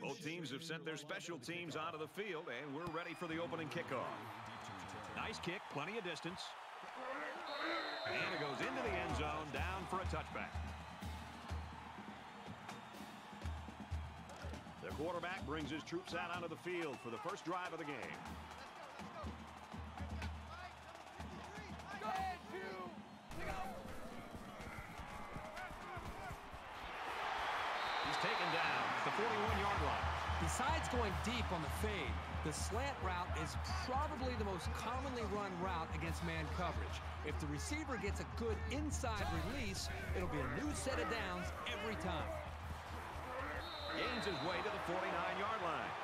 Both teams have sent their special teams onto the field, and we're ready for the opening kickoff. Nice kick, plenty of distance. And it goes into the end zone, down for a touchback. The quarterback brings his troops out onto the field for the first drive of the game. 41-yard line. Besides going deep on the fade, the slant route is probably the most commonly run route against man coverage. If the receiver gets a good inside release, it'll be a new set of downs every time. Gains his way to the 49-yard line.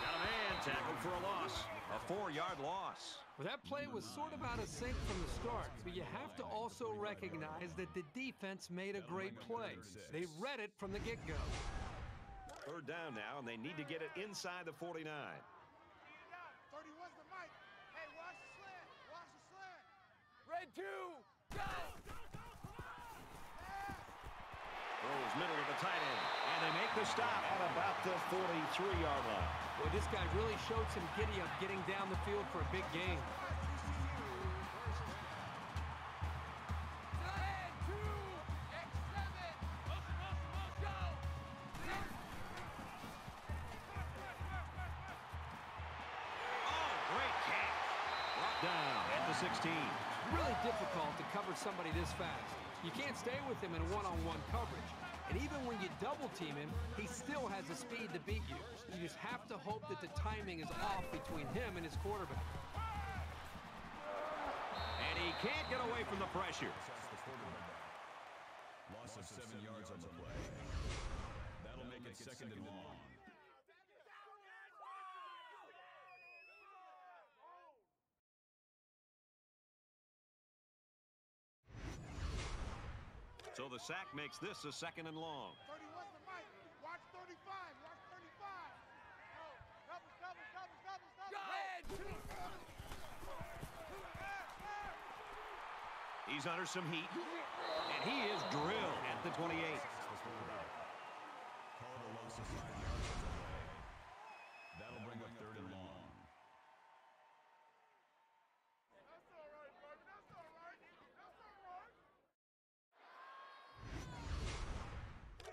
Got a man tackled for a loss. A four-yard loss. Well, that play was sort of out of sync from the start, but you have to also recognize that the defense made a great play. They read it from the get-go. Third down now, and they need to get it inside the 49. 31's the mic. Hey, watch the slant. Watch the slant. Red two, go! Throws middle of the tight end. And they make the stop at about the 43-yard line. Boy, this guy really showed some giddy up getting down the field for a big gain. Away from. Loss of seven yards on the play. That'll make it second and long. So the sack makes this a second and long. 31's the mic. Watch 35. Watch 35. Double, double, double, double, double. Red two, He's under some heat. And he is drilled at the 28. Called a loss of five yards on the play. That'll bring up third and long. That's all right, baby. That's all right. That's all right.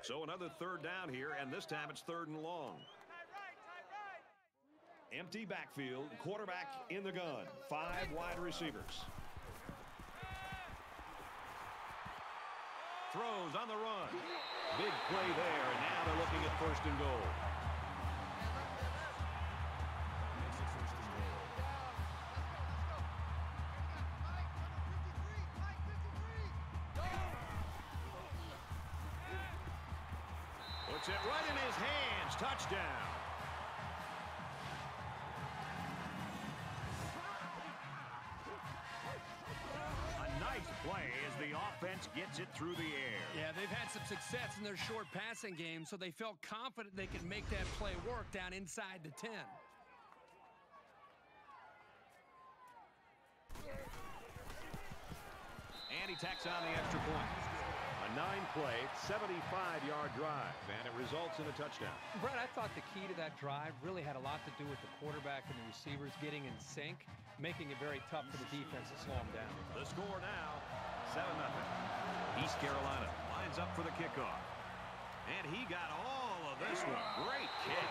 So another third down here, and this time it's third and long. Tight right, tight right. Empty backfield, quarterback in the gun. Five wide receivers. Throws on the run. Big play there, and now they're looking at first and goal. Makes it first and goal. Mike, number 53. Mike, 53. Puts it right in his hands. Touchdown. It through the air. Yeah, they've had some success in their short passing game, so they felt confident they could make that play work down inside the 10. And he tacks on the extra point. A nine-play, 75-yard drive, and it results in a touchdown. Brett, I thought the key to that drive really had a lot to do with the quarterback and the receivers getting in sync, making it very tough for the defense to slow them down. The score now, 7-0. East Carolina lines up for the kickoff. And he got all of this one. Great kick.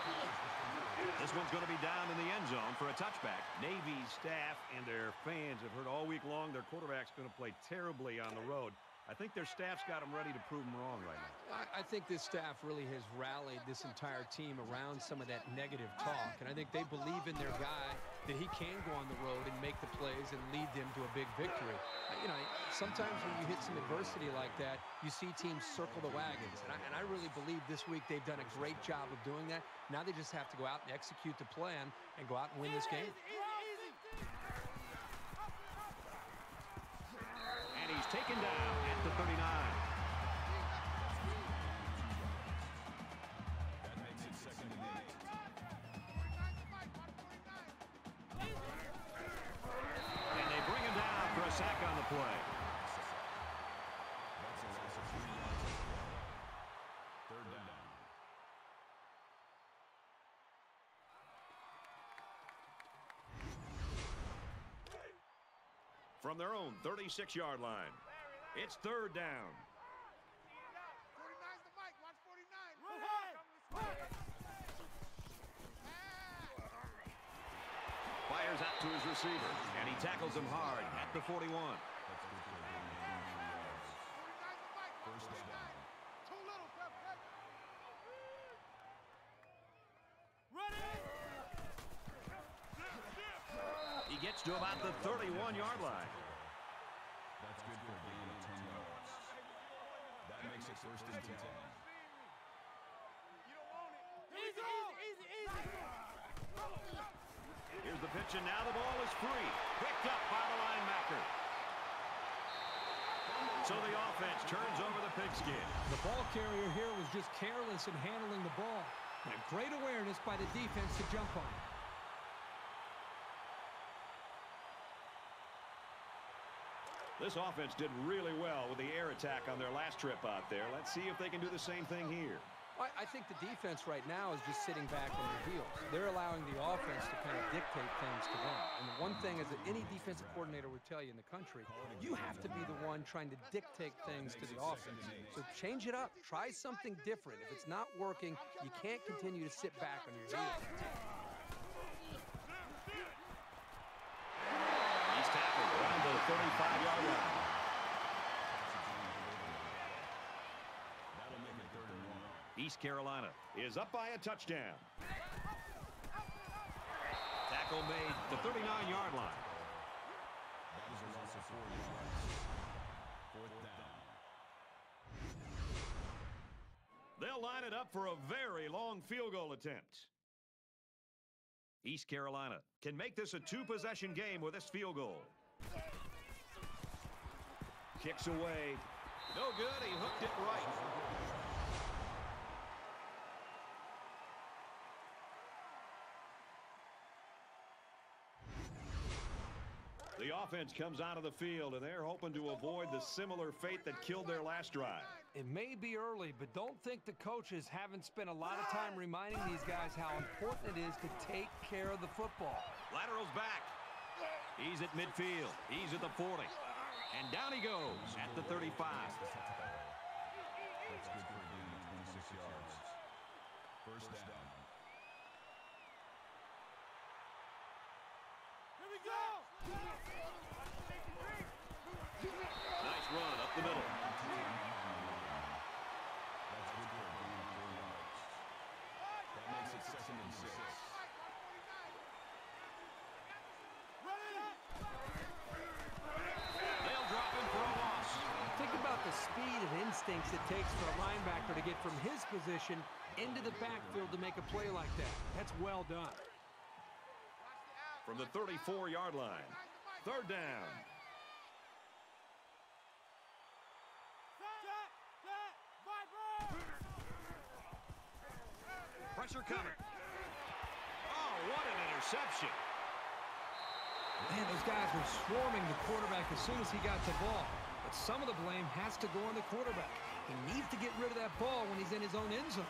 This one's going to be down in the end zone for a touchback. Navy staff and their fans have heard all week long their quarterback's going to play terribly on the road. I think their staff's got them ready to prove them wrong right now. I, I think this staff really has rallied this entire team around some of that negative talk, and I think they believe in their guy that he can go on the road and make the plays and lead them to a big victory. You know, sometimes when you hit some adversity like that, you see teams circle the wagons, and I, and I really believe this week they've done a great job of doing that. Now they just have to go out and execute the plan and go out and win this game. And he's taken down From their own 36-yard line. It's third down. 49's the mic. Watch 49. Run ahead. Fires out to his receiver, and he tackles him hard at the 41. That's good for a gain of 22 yards. 49's the mic. Watch First 49. down. Too little, Jeff. Jeff. Run it. He gets to about the 31-yard line. That's good for a gain of 10 yards. That makes it first and 10. Easy, easy, easy, easy. Here's the pitch, and now the ball is free. Picked up by the linebacker. So the offense turns over the pigskin. The ball carrier here was just careless in handling the ball. And a great awareness by the defense to jump on This offense did really well with the air attack on their last trip out there. Let's see if they can do the same thing here. I, think the defense right now is just sitting back on their heels. They're allowing the offense to kind of dictate things to them. And the one thing is that any defensive coordinator would tell you in the country, you have to be the one trying to dictate things to the offense. So change it up. Try something different. If it's not working, you can't continue to sit back on your heels. He's tackled around the 35-yard line. That'll make it third and one. East Carolina is up by a touchdown. Tackle made the 39-yard line. That is a loss of four yards. Fourth down. They'll line it up for a very long field goal attempt. East Carolina can make this a two-possession game with this field goal. Kicks away. No good. He hooked it right. The offense comes out of the field, and they're hoping to avoid the similar fate that killed their last drive. It may be early, but don't think the coaches haven't spent a lot of time reminding these guys how important it is to take care of the football. Lateral's back. He's at midfield. He's at the 40. And down he goes at the 35. That's good for a gain of 26 yards. First down. Here we go. Nice run up the middle. That's good for a gain of four yards. That makes it second and six. Run it up. They'll drop him for a loss. Think about the speed and instincts it takes for a linebacker to get from his position into the backfield to make a play like that. That's well done. From the 34-yard line. Third down. Set, set, Viper. Pressure coming. Oh, what an interception. Man, those guys were swarming the quarterback as soon as he got the ball. But some of the blame has to go on the quarterback. He needs to get rid of that ball when he's in his own end zone.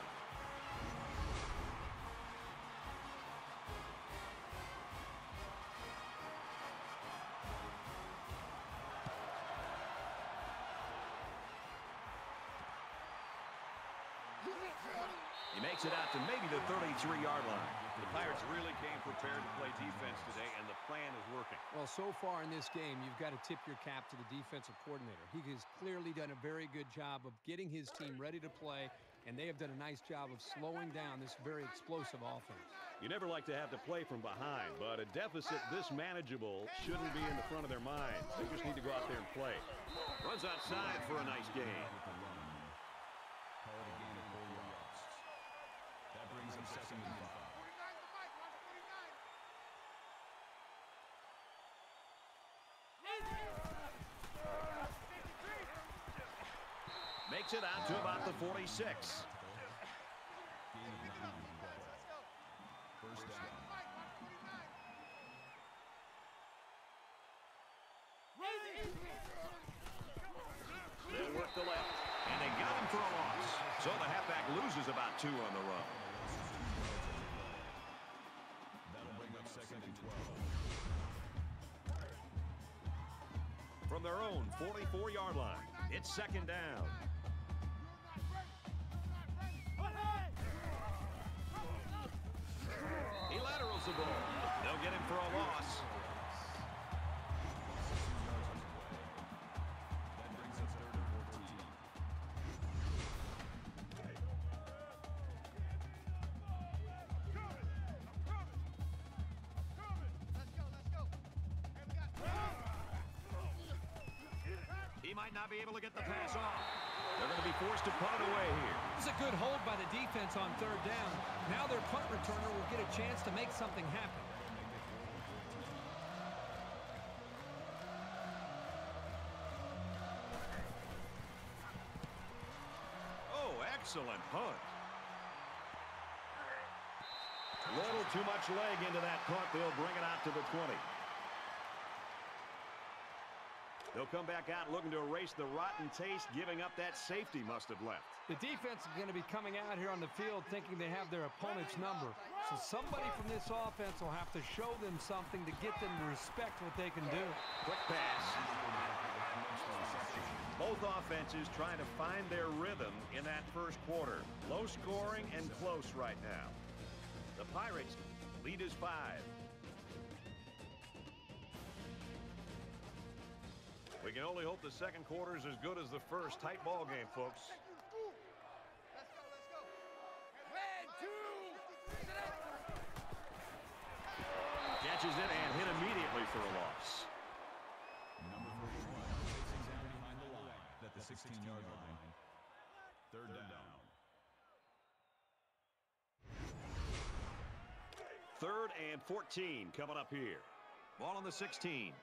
He makes it out to maybe the 33-yard line. The Pirates really came prepared to play defense today, and the plan is working. Well, so far in this game, you've got to tip your cap to the defensive coordinator. He has clearly done a very good job of getting his team ready to play, and they have done a nice job of slowing down this very explosive offense. You never like to have to play from behind, but a deficit this manageable shouldn't be in the front of their minds. They just need to go out there and play. Runs outside for a nice gain. takes it out to about the 46. They'll work the left. And they got him for a loss. So the halfback loses about two on the run. That'll bring up second and 12. From their own 44-yard line, it's second down. Ball. They'll get him for a loss. That brings up third and 14. He might not be able to get the pass off. They're going to be forced to punt it away here. It was a good hold by the defense on third down. Now their punt returner will get a chance to make something happen. Oh, excellent punt. A Little too much leg into that punt. They'll bring it out to the 20. They'll come back out looking to erase the rotten taste, giving up that safety must have left. The defense is going to be coming out here on the field thinking they have their opponent's number. So somebody from this offense will have to show them something to get them to respect what they can do. Quick pass. Both offenses trying to find their rhythm in that first quarter. Low scoring and close right now. The Pirates lead is five. We can only hope the second quarter is as good as the first. Tight ball game, folks. Catches it and hit immediately for a loss. Number 41 takes down behind the line at the 16-yard line. Third down. Third and 14 coming up here. Ball on the 16.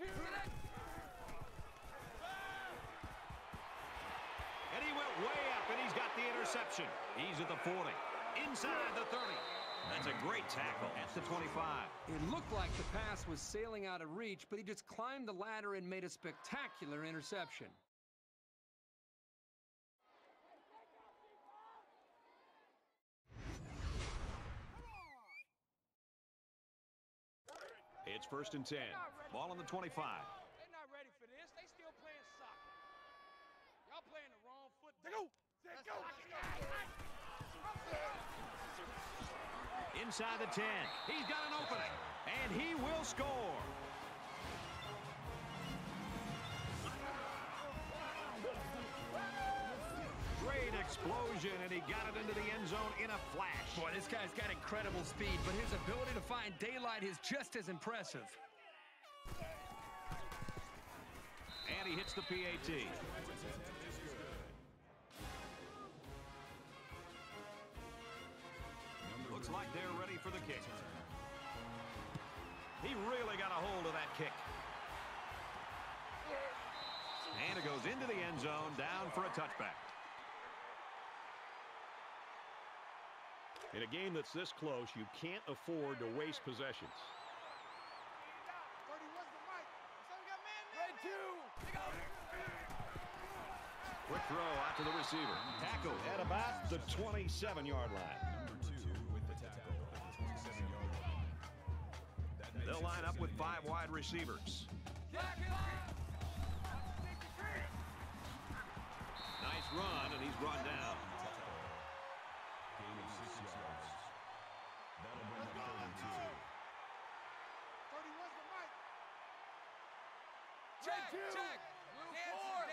And he went way up, and he's got the interception. He's at the 40. Inside the 30. That's a great tackle at the 25. It looked like the pass was sailing out of reach, but he just climbed the ladder and made a spectacular interception. It's first and 10. Ball on the 25. They're not ready for this. They still playing soccer. Y'all playing the wrong foot. They go. They go. Inside the 10. He's got an opening. And he will score. Great explosion, and he got it into the end zone in a flash. Boy, this guy's got incredible speed, but his ability to find daylight is just as impressive. And he hits the PAT. Looks like they're ready for the kick. He really got a hold of that kick. And it goes into the end zone, down for a touchback. In a game that's this close, you can't afford to waste possessions. Quick throw out to the receiver. Tackle at about the 27-yard line. They'll line up with five wide receivers. Nice run, and he's brought down. Gain of six yards. That'll bring up third and two. Check, check. Blue four.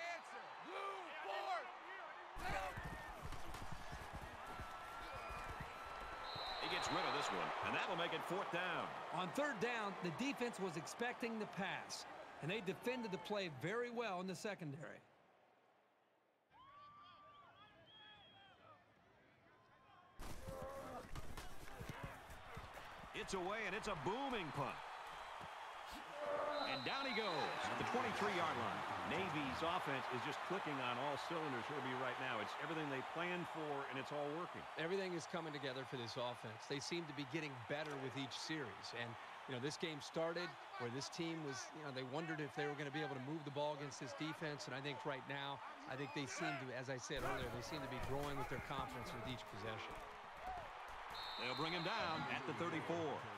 Blue four. They go. He gets rid of this one, and that'll make it fourth down. On third down, the defense was expecting the pass, and they defended the play very well in the secondary. It's away, and it's a booming punt. And down he goes at the 23-yard line. Navy's offense is just clicking on all cylinders, Herbie, right now. It's everything they planned for, and it's all working. Everything is coming together for this offense. They seem to be getting better with each series. And, you know, this game started where this team was, you know, they wondered if they were going to be able to move the ball against this defense. And I think right now, I think they seem to, as I said earlier, they seem to be growing with their confidence with each possession. They'll bring him down at the 34.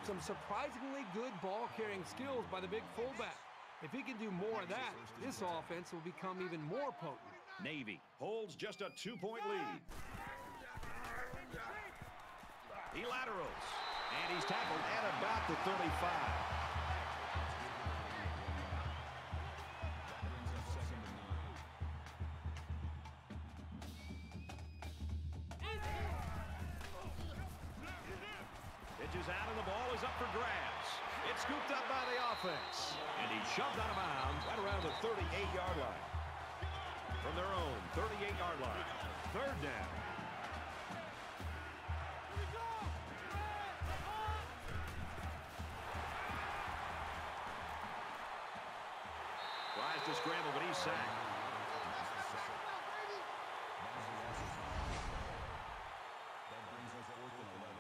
Some surprisingly good ball-carrying skills by the big fullback. If he can do more of that, this offense will become even more potent. Navy holds just a two-point lead. He laterals, and he's tackled at about the 35. Shoved out of bounds right around the 38-yard line. From their own 38-yard line. Third down. Tries to scramble, but he's sacked. That brings us fourth and 11.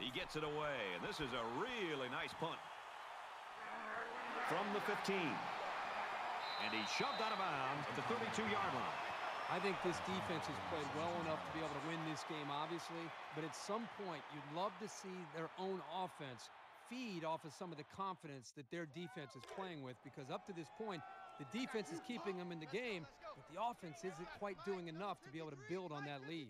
He gets it away, and this is a really nice punt. From the 15. And he's shoved out of bounds at the 32-yard line. I think this defense has played well enough to be able to win this game, obviously. But at some point, you'd love to see their own offense feed off of some of the confidence that their defense is playing with because up to this point, the defense is keeping them in the game, but the offense isn't quite doing enough to be able to build on that lead.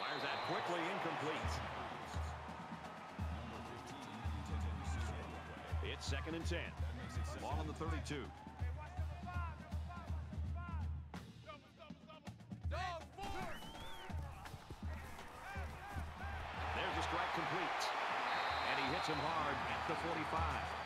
Fires that quickly incomplete. It's second and 10. Ball on the 32. There's a strike complete. And he hits him hard at the 45.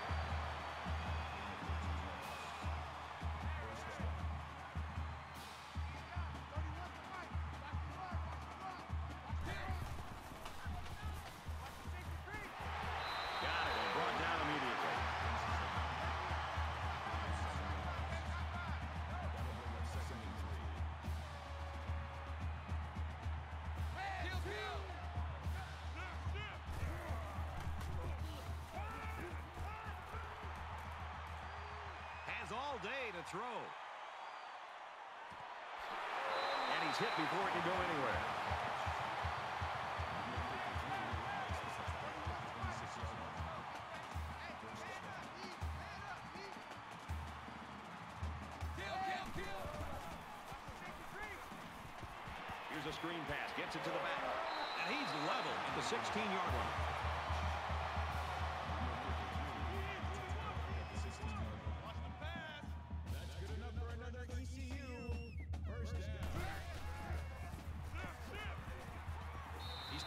Has all day to throw. And he's hit before he can go anywhere.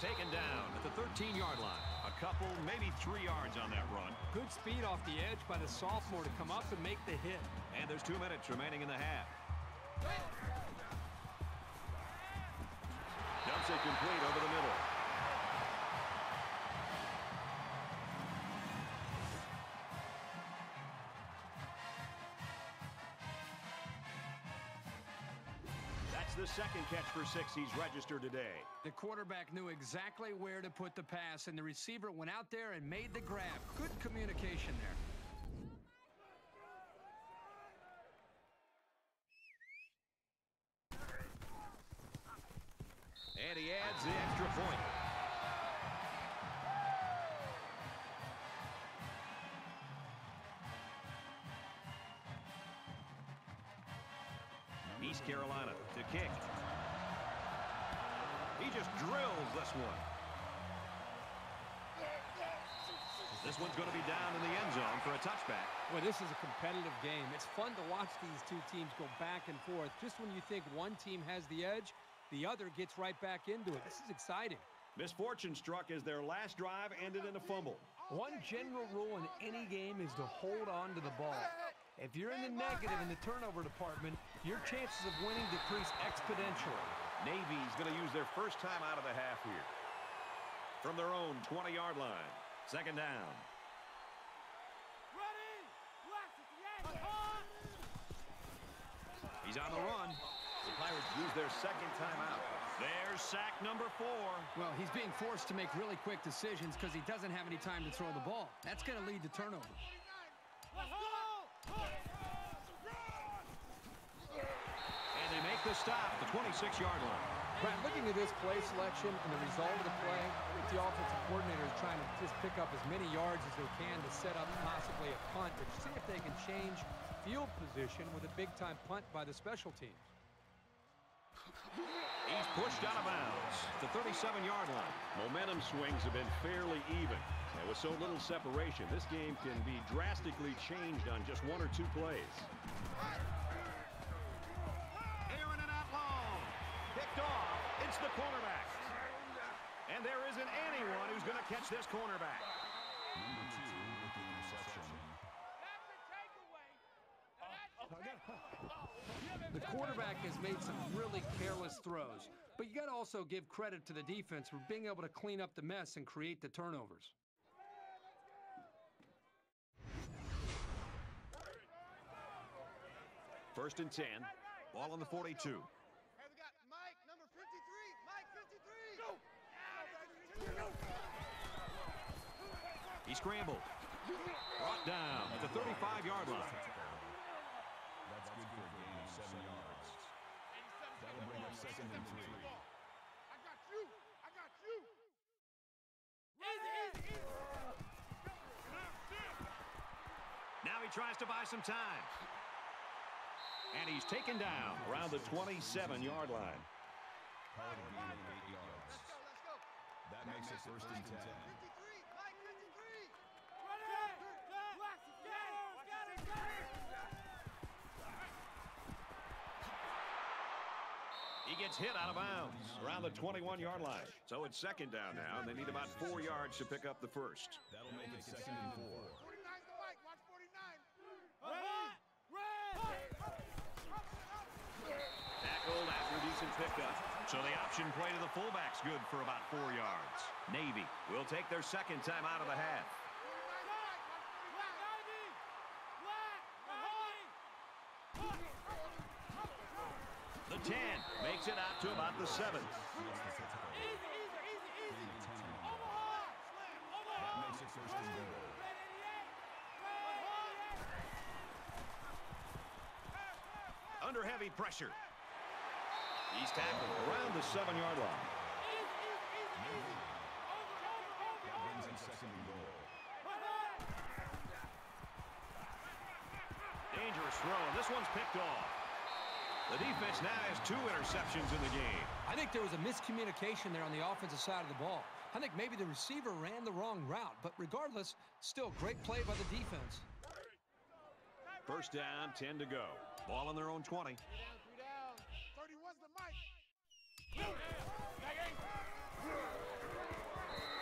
Taken down at the 13-yard line. A couple, maybe three yards on that run. Good speed off the edge by the sophomore to come up and make the hit. And there's two minutes remaining in the half. Dumps it complete over the middle. Second catch for six he's registered today. The quarterback knew exactly where to put the pass, and the receiver went out there and made the grab. Good communication there. For a touchback. Well, this is a competitive game. It's fun to watch these two teams go back and forth. Just when you think one team has the edge, the other gets right back into it. This is exciting. Misfortune struck as their last drive ended in a fumble. One general rule in any game is to hold on to the ball. If you're in the negative in the turnover department, your chances of winning decrease exponentially. Navy's going to use their first time out of the half here. From their own 20-yard line. Second down. He's on the run. The Pirates use their second timeout. There's sack number four. Well, he's being forced to make really quick decisions because he doesn't have any time to throw the ball. That's going to lead to turnover. And they make the stop, the 26-yard line. Brad, looking at this play selection and the result of the play, I think the offensive coordinator is trying to just pick up as many yards as they can to set up possibly a punt, but see if they can change field position with a big-time punt by the special teams. He's pushed out of bounds. The 37-yard line. Momentum swings have been fairly even. And with so little separation, this game can be drastically changed on just one or two plays. Off. It's the cornerback. And there isn't anyone who's going to catch this cornerback. Number two with the interception. The quarterback has made some really careless throws, but you got to also give credit to the defense for being able to clean up the mess and create the turnovers. First and 10. Ball on the 42. Hey, we got Mike, number 53. Mike, 53. Go. He scrambled. Brought down at the 35-yard line. That's good for a gain of seven yards. That'll bring up second and three. I got you. I got you. Now he tries to buy some time. And he's taken down around the 27-yard line. That makes it first and ten. 53. Mike, 53. He gets hit out of bounds around the 21-yard line. So it's second down now, and they need about four yards to pick up the first. That'll make it second and four. 49's the Mike. Watch 49. Tackled after a decent pickup. So the option play to the fullback's good for about four yards. Navy will take their second time out of the half. the Mike. Watch 49. The 10 makes it out to about the 7. Gain of ten on the play. That makes it first and goal. Under heavy pressure. He's tackled around the 7-yard line. That brings him second and goal. Dangerous throw. and This one's picked off. The defense now has two interceptions in the game. I think there was a miscommunication there on the offensive side of the ball. I think maybe the receiver ran the wrong route, but regardless, still great play by the defense. First down, 10 to go. Ball on their own 20. Three down. Three down. 31's the Mike.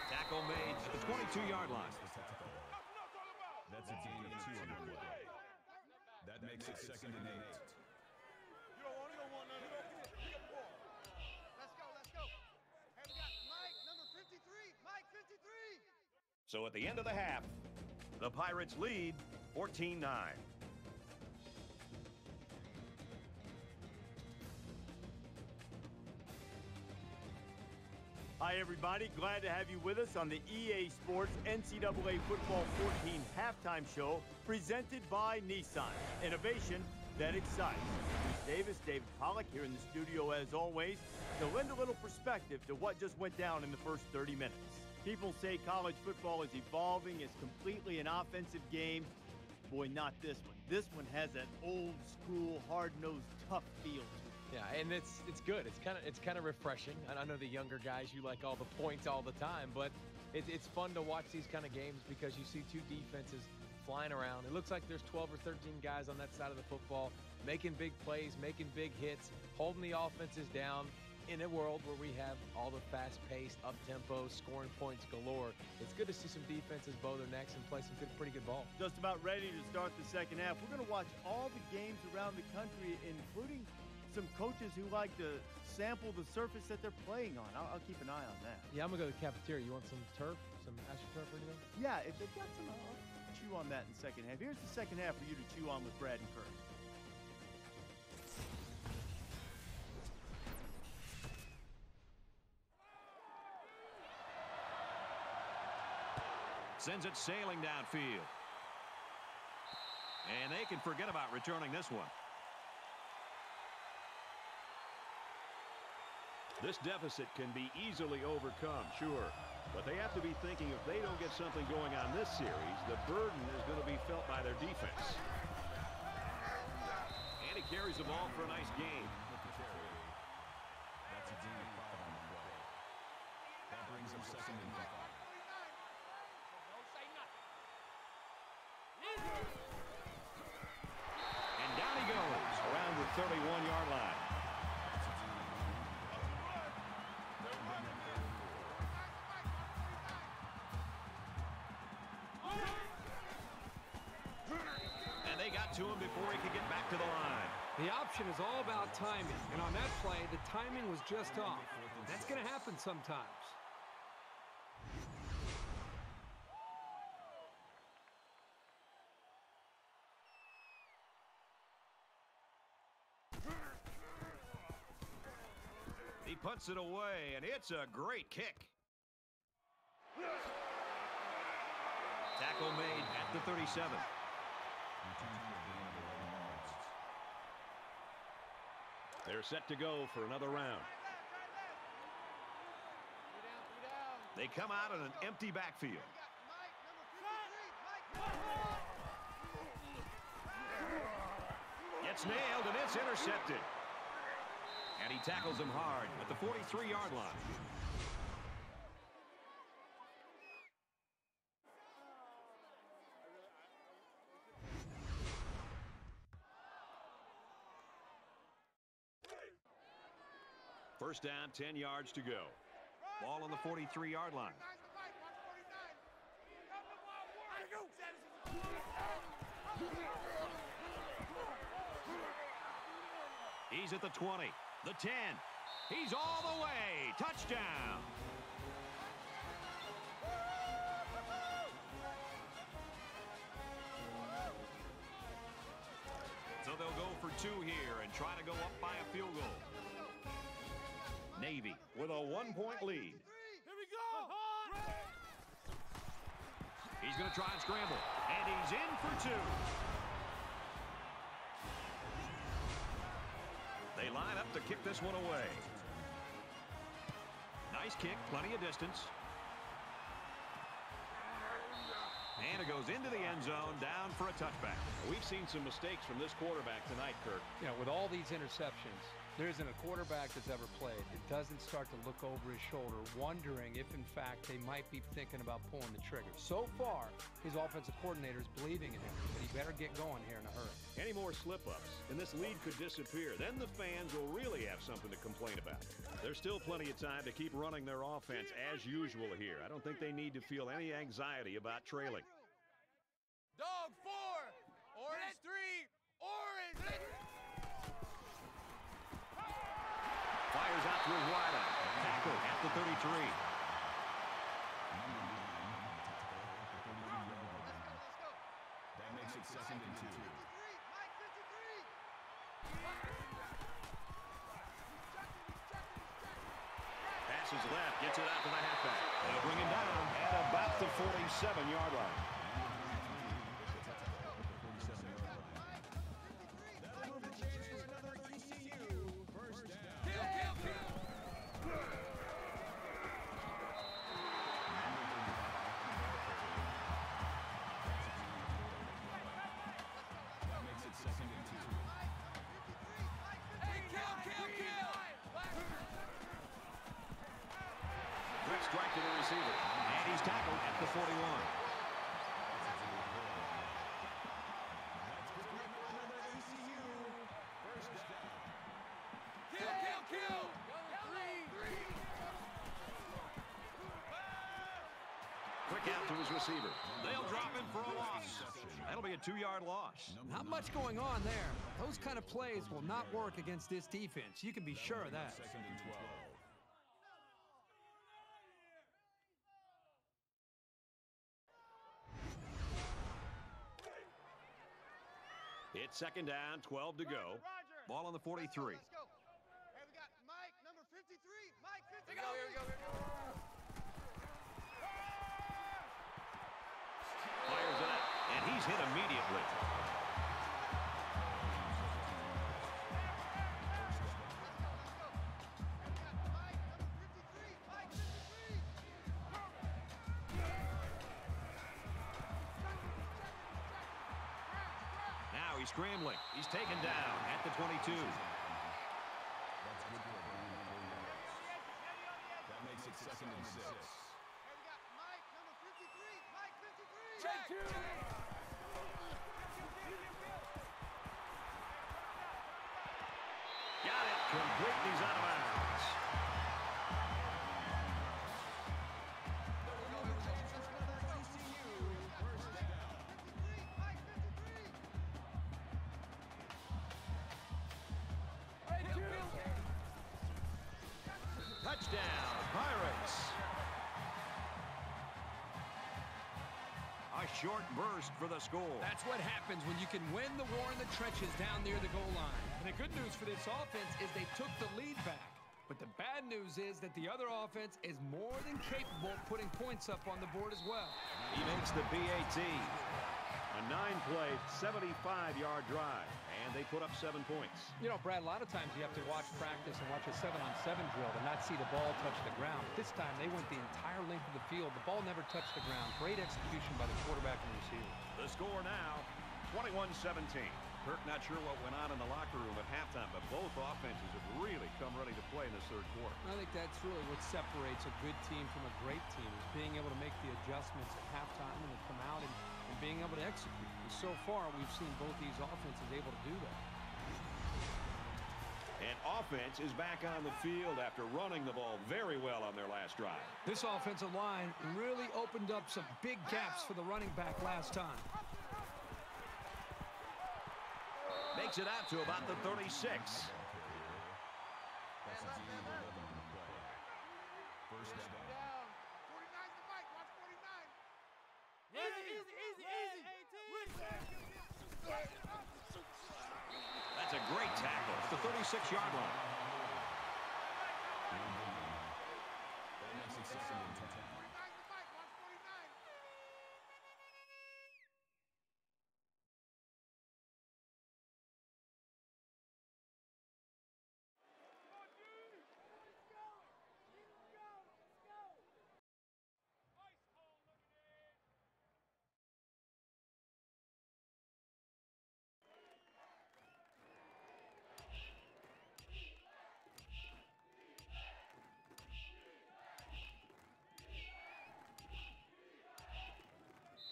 Tackle made at the 22-yard line. That's a gain of two on the play. That makes it second and eight. Let's go. Let's go. Hey, we got Mike, number 53. Mike, 53. So at the end of the half, the Pirates lead 14-9. Hi, everybody. Glad to have you with us on the EA Sports NCAA Football 14 halftime show presented by Nissan. Innovation that excites. Bruce Davis, David Pollack here in the studio as always to lend a little perspective to what just went down in the first 30 minutes. People say college football is evolving, it's completely an offensive game. Boy, not this one. This one has that old school, hard-nosed, tough feel to it. Yeah, and it's it's good. It's kind of it's kind of refreshing. And I know the younger guys, you like all the points all the time, but it, it's fun to watch these kind of games because you see two defenses flying around. It looks like there's 12 or 13 guys on that side of the football making big plays, making big hits, holding the offenses down, in a world where we have all the fast-paced, up-tempo, scoring points galore, it's good to see some defenses bow their necks and play some good, pretty good ball. Just about ready to start the second half. We're going to watch all the games around the country, including some coaches who like to sample the surface that they're playing on. I'll, I'll keep an eye on that. Yeah, I'm going to go to the cafeteria. You want some turf? Some AstroTurf or anything? Yeah, if they've got some, I'll chew on that in the second half. Here's the second half for you to chew on with Brad and Kirk. Sends it sailing downfield. And they can forget about returning this one. This deficit can be easily overcome, sure. But they have to be thinking if they don't get something going on this series, the burden is going to be felt by their defense. And he carries the ball for a nice gain. That's a gain of five on the play. That brings up second and five. And got to him before he could get back to the line. The option is all about timing, and on that play, the timing was just off. That's going to happen sometimes. He puts it away, and it's a great kick. Tackle made at the 37. They're set to go for another round. They come out in an empty backfield. Gets nailed, and it's intercepted. And he tackles him hard at the 43-yard line. First down, 10 yards to go. Ball on the 43-yard line. He's at the 20, the 10. He's all the way. Touchdown. So they'll go for two here and try to go up by a field goal. Navy with a one-point lead. Here we go. He's going to try and scramble. And he's in for two. They line up to kick this one away. Nice kick, plenty of distance. And it goes into the end zone, down for a touchback. We've seen some mistakes from this quarterback tonight, Kirk. You know, with all these interceptions, there isn't a quarterback that's ever played that doesn't start to look over his shoulder, wondering if, in fact, they might be thinking about pulling the trigger. So far, his offensive coordinator is believing in him, but he better get going here in a hurry. Any more slip-ups, and this lead could disappear. Then the fans will really have something to complain about. There's still plenty of time to keep running their offense as usual here. I don't think they need to feel any anxiety about trailing. Dog four, Fires out to his. Tackle at the 33. That makes it second and two. Passes left, gets it out to the halfback. They'll bring him down at about the 47-yard line. strike to the receiver. And he's tackled at the 41. his receiver. They'll drop him for a loss. That'll be a two-yard loss. Not much going on there. Those kind of plays will not work against this defense. You can be sure of that. Second and 12. Down, 12 to go. Roger. Ball on the 43. Let's go. Let's go. Hey, we got Mike, number 53. Mike 53. Here we go, here we go, here we go. Fires it up, and he's hit immediately. 22. That's good for a. That makes it second and six. Hey, we got Mike, number 53. Mike 53. Check. Got short burst for the score. That's what happens when you can win the war in the trenches down near the goal line. And the good news for this offense is they took the lead back. But the bad news is that the other offense is more than capable of putting points up on the board as well. He makes the PAT. A nine-play, 75-yard drive, and they put up seven points. You know, Brad, a lot of times you have to watch practice and watch a seven-on-seven drill to not see the ball touch the ground. This time they went the entire length of the field. The ball never touched the ground. Great execution by the quarterback and receiver. The score now, 21-17. Kirk not sure what went on in the locker room at halftime, but both offenses have really come ready to play in this third quarter. I think that's really what separates a good team from a great team is being able to make the adjustments at halftime and then come out and, and being able to execute. And so far, we've seen both these offenses able to do that. And offense is back on the field after running the ball very well on their last drive. This offensive line really opened up some big gaps for the running back last time. Makes it out to about the 36. That's a gain of 11 on the play. First down. Down. 49's the Mike. Watch 49. Easy, easy, easy, easy. That's a great tackle. It's the 36-yard line.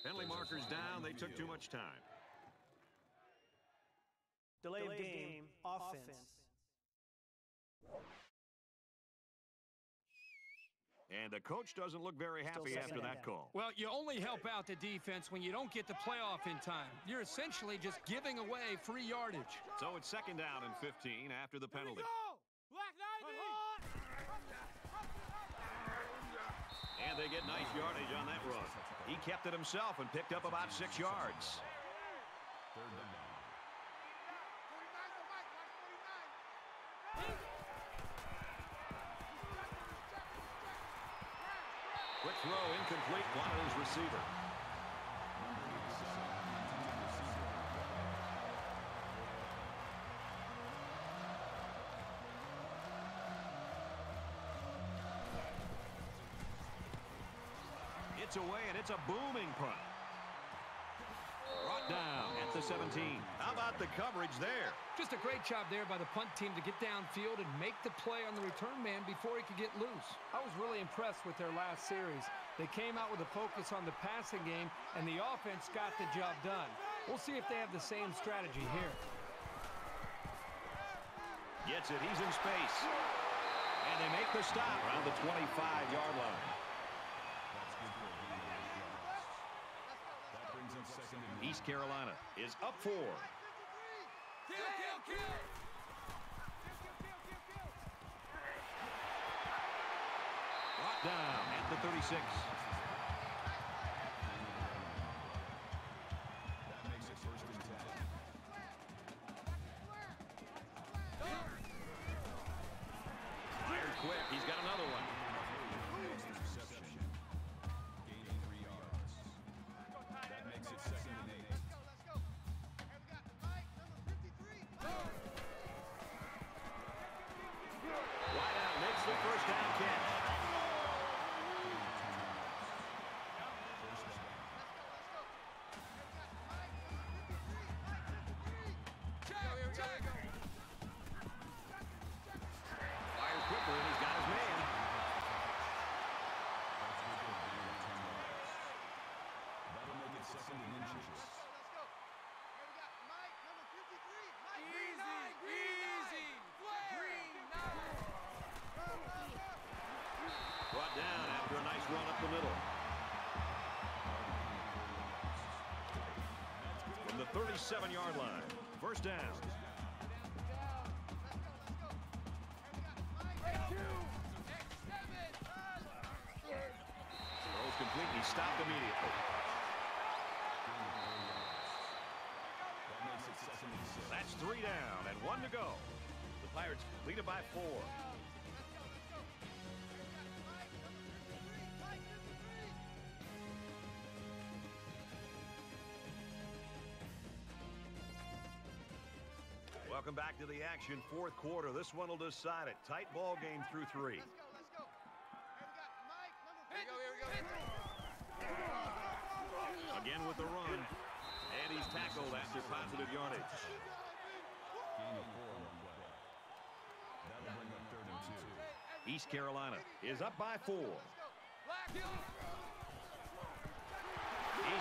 Penalty markers down. They took too much time. Delay, of game, offense. And the coach doesn't look very happy after that call. Well, you only help out the defense when you don't get the playoff in time. You're essentially just giving away free yardage. So it's second down and 15 after the penalty. And they get nice yardage on that run. He kept it himself and picked up about six yards. Third down. 49's the Mike. Watch 49. Quick throw incomplete. One of his receiver. It's away, and it's a booming punt. Brought down at the 17. How about the coverage there? Just a great job there by the punt team to get downfield and make the play on the return man before he could get loose. I was really impressed with their last series. They came out with a focus on the passing game, and the offense got the job done. We'll see if they have the same strategy here. Gets it. He's in space. And they make the stop around the 25-yard line. That's good for a gain of eight yards. East Carolina is up four. Kill, kill, kill. Brought down at the 36. Second and inches. Easy, easy. Green nine. Brought down after a nice run up the middle. From the 37-yard line. First down. Throws complete, and he stopped immediately. That makes it second and six. That's three down and one to go. The Pirates lead it by four. Welcome back to the action. Fourth quarter. This one will decide it. Tight ball game through three. Again with the run. And he's tackled after positive yardage. Gain of four on the play. That'll bring up third and two. East Carolina is up by four. He's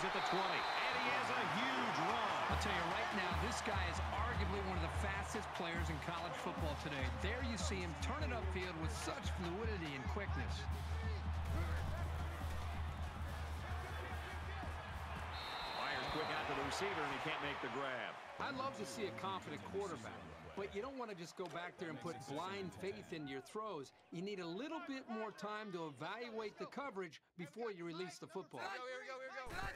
at the 20, and he has a huge run. I'll tell you right now, this guy is arguably one of the fastest players in college football today. There you see him turn it upfield with such fluidity and quickness. Fires quick out to the receiver, and he can't make the grab. I love to see a confident quarterback, but you don't want to just go back there and put blind faith into your throws. You need a little bit more time to evaluate the coverage before you release the football. Here we go. Here we go.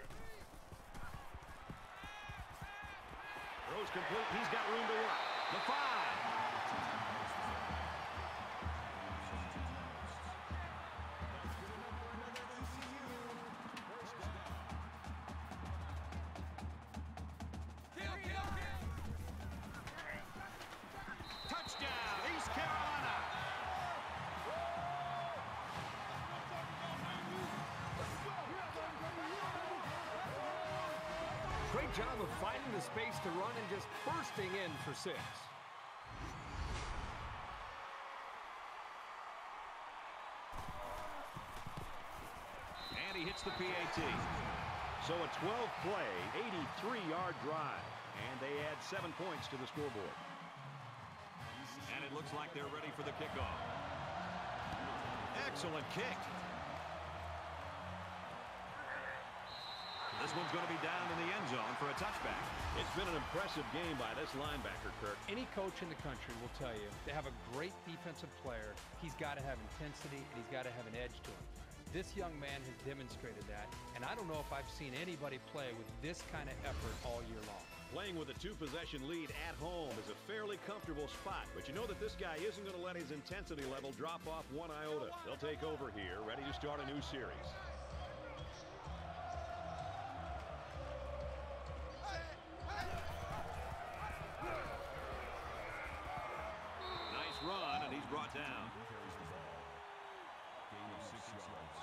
Throws complete. He's got room to work. The five. Job of finding the space to run and just bursting in for six. And he hits the PAT. So a 12-play, 83-yard drive. And they add seven points to the scoreboard. And it looks like they're ready for the kickoff. Excellent kick. This one's going to be down in the end zone for a touchback. It's been an impressive game by this linebacker, Kirk. Any coach in the country will tell you to have a great defensive player, he's got to have intensity and he's got to have an edge to him. This young man has demonstrated that, and I don't know if I've seen anybody play with this kind of effort all year long. Playing with a two-possession lead at home is a fairly comfortable spot, but you know that this guy isn't going to let his intensity level drop off one iota. They'll take over here, ready to start a new series. Nice run, and he's brought down. Carries the ball. Gain of six yards.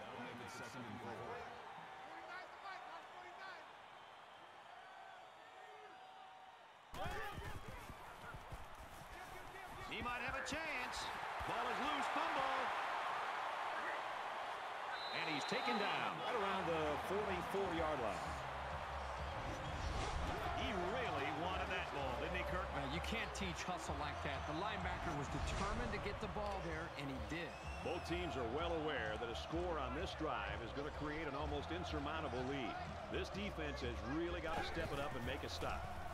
That'll make it second and four. He might have a chance. Ball is loose, fumble. And he's taken down right around the 44-yard line. He really wanted that ball, didn't he, Kirk? Uh, you can't teach hustle like that. The linebacker was determined to get the ball there, and he did. Both teams are well aware that a score on this drive is going to create an almost insurmountable lead. This defense has really got to step it up and make a stop.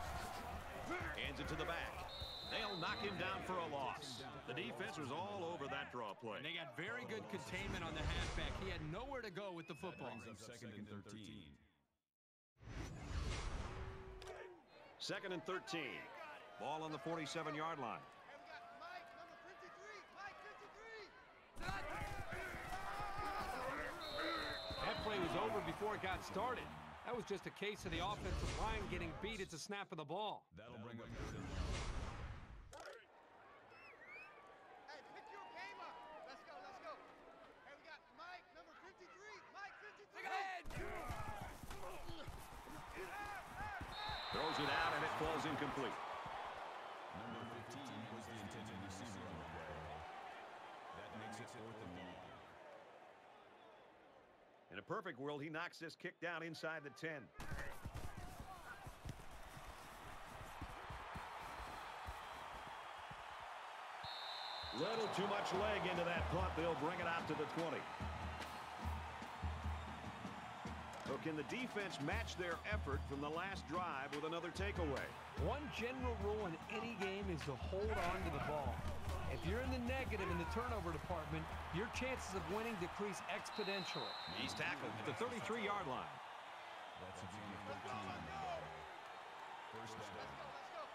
Hands it to the back. They'll knock him down for a loss. The defense was all over that draw play. And they got very good containment on the halfback. He had nowhere to go with the football. Second and 13. Second and 13. Ball on the 47-yard line. Hey, we got Mike, number 53. Mike, 53. That play was over before it got started. That was just a case of the offensive line getting beat at the snap of the ball. That'll bring up third Hey, pick your game up. Let's go, let's go. Hey, we got Mike, number 53. Mike, 53. Throws it out, and it falls incomplete. Number 15 was the intended receiver on the play. That makes it fourth and long. In a perfect world, he knocks this kick down inside the 10. Little too much leg into that punt. They'll bring it out to the 20. So can the defense match their effort from the last drive with another takeaway? One general rule in any game is to hold on to the ball. If you're in the negative in the turnover department, your chances of winning decrease exponentially. He's tackled at the 33-yard line. That's a gain of 13 on the play. First down. Let's go.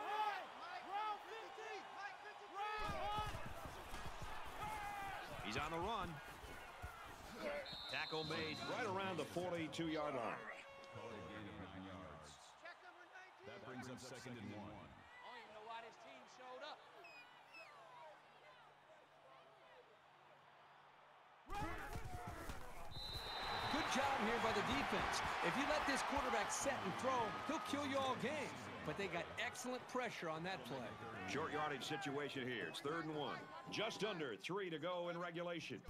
Mike, Mike, number 53. Mike, 53. He's on the run. Tackle made Right around the 42-yard line. Call it a gain of nine yards. Check number 19. That brings up second and one. I don't even know why this team showed up. Good job here by the defense. If you let this quarterback set and throw, he'll kill you all game. But they got excellent pressure on that play. Short yardage situation here. It's third and one. Just under three to go in regulation.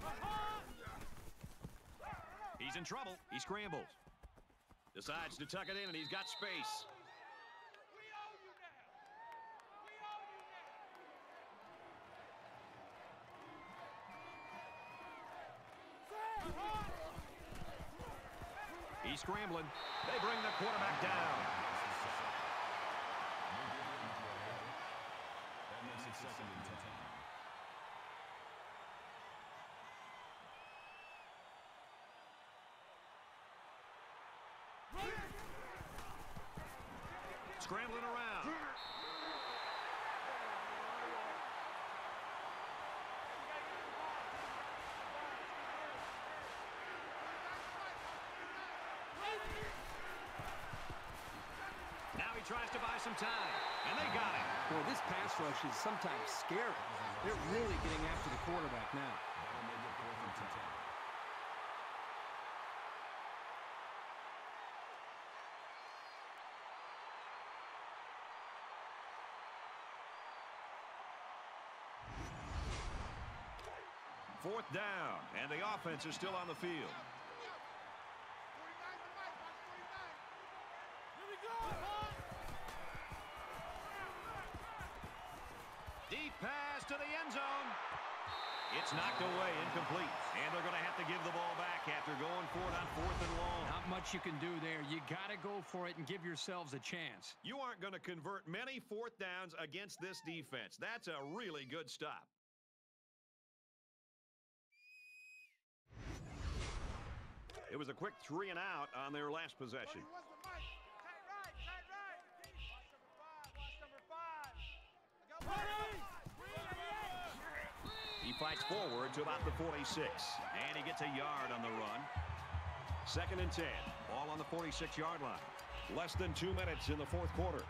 He's in trouble. He scrambles. Decides to tuck it in, and he's got space. We owe you now. We owe you now. He's scrambling. They bring the quarterback down. Scrambling around. Now tries to buy some time. And they got him. Boy, this pass rush is sometimes scary. They're really getting after the quarterback now. That'll make it fourth and ten. Fourth down, and the offense is still on the field. 49 to Mike. Watch 49. Here we go, Mike. Deep pass to the end zone. It's knocked away, incomplete. And they're going to have to give the ball back after going for it on fourth and long. Not much you can do there. You got to go for it and give yourselves a chance. You aren't going to convert many fourth downs against this defense. That's a really good stop. It was a quick three and out on their last possession. 31 to Mike. Tight right, tight right. Watch number five. Watch number five. I got one. He fights forward to about the 46. And he gets a yard on the run. Second and 10. Ball on the 46-yard line. Less than two minutes in the fourth quarter.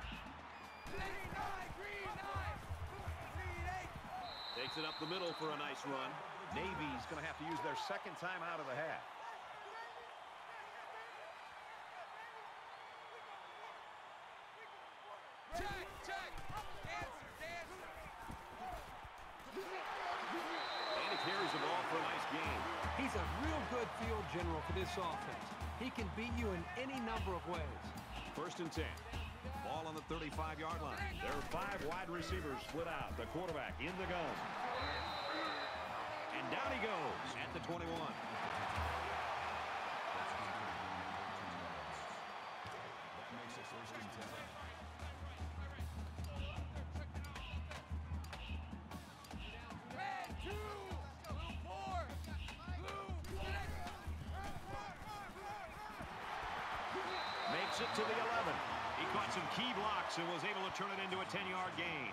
Takes it up the middle for a nice run. Navy's going to have to use their second time out of the half. Check, good field general for this offense. He can beat you in any number of ways. First and 10. Ball on the 35-yard line. There are five wide receivers split out. The quarterback in the gun. And down he goes at the 21. Key blocks and was able to turn it into a 10-yard gain.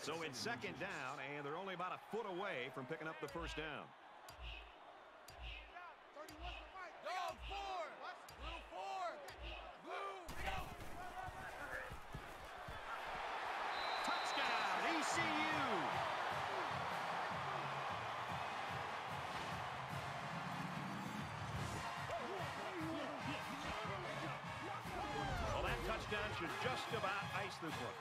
So it's second down, and they're only about a foot away from picking up the first down. About ice this one.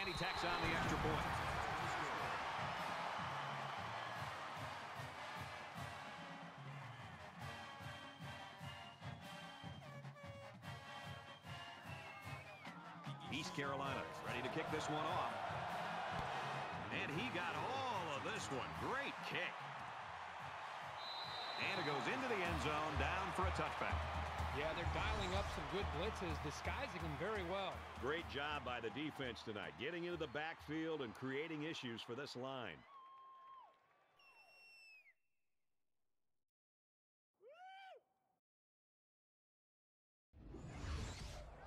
And he tacks on the extra point. East Carolina ready to kick this one off. And he got all this one. Great kick. And it goes into the end zone, down for a touchback. Yeah, they're dialing up some good blitzes, disguising them very well. Great job by the defense tonight, getting into the backfield and creating issues for this line.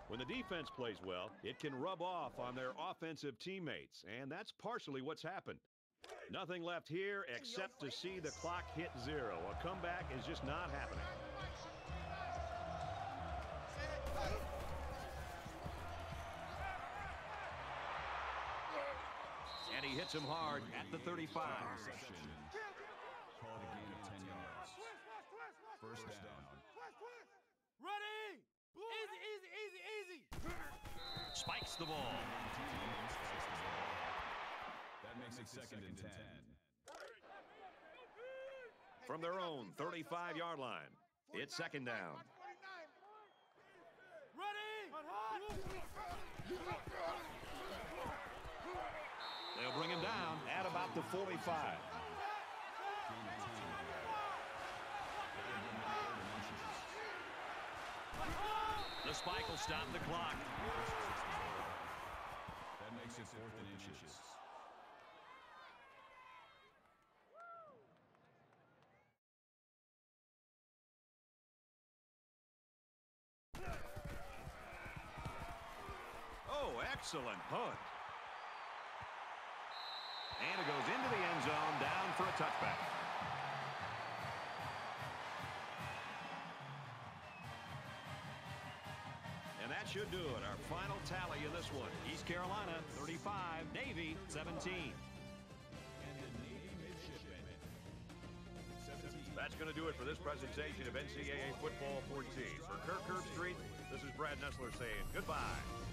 When the defense plays well, it can rub off on their offensive teammates, and that's partially what's happened. Nothing left here except to see the clock hit zero. A comeback is just not happening. And he hits him hard at the 35. Reception. Call it a gain of 10 yards. First down. Ready! Easy, easy, easy, easy! Spikes the ball. That second and 10. From their own 35-yard line, it's second down. They'll bring him down at about the 45. The spike will stop the clock. That makes it fourth and inches. Oh, excellent punt. And it goes into the end zone, down for a touchback. And that should do it. Our final tally in this one. East Carolina, 35. Navy, 17. That's going to do it for this presentation of NCAA Football 14. For Kirk Herbstreit, this is Brad Nessler saying goodbye.